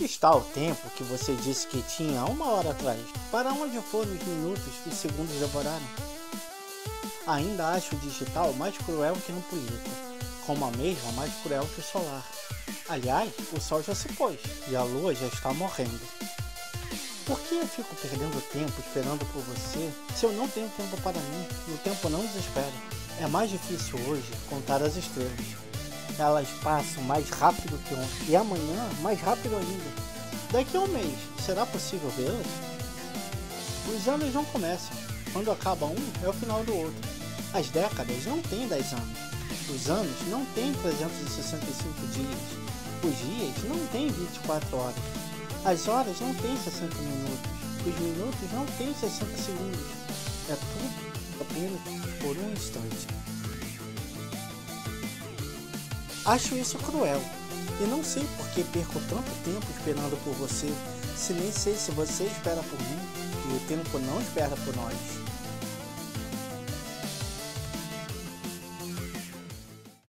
Onde está o tempo que você disse que tinha uma hora atrás? Para onde foram os minutos os segundos devoraram? Ainda acho o digital mais cruel que no político, como a mesma mais cruel que o solar. Aliás, o sol já se pôs e a lua já está morrendo. Por que eu fico perdendo tempo esperando por você se eu não tenho tempo para mim e o tempo não desespera? É mais difícil hoje contar as estrelas. Elas passam mais rápido que ontem e amanhã mais rápido ainda. Daqui a um mês, será possível vê-las? Os anos não começam. Quando acaba um, é o final do outro. As décadas não têm 10 anos. Os anos não têm 365 dias. Os dias não têm 24 horas. As horas não têm 60 minutos. Os minutos não têm 60 segundos. É tudo apenas por um instante. Acho isso cruel. E não sei por que perco tanto tempo esperando por você, se nem sei se você espera por mim e o tempo não espera por nós.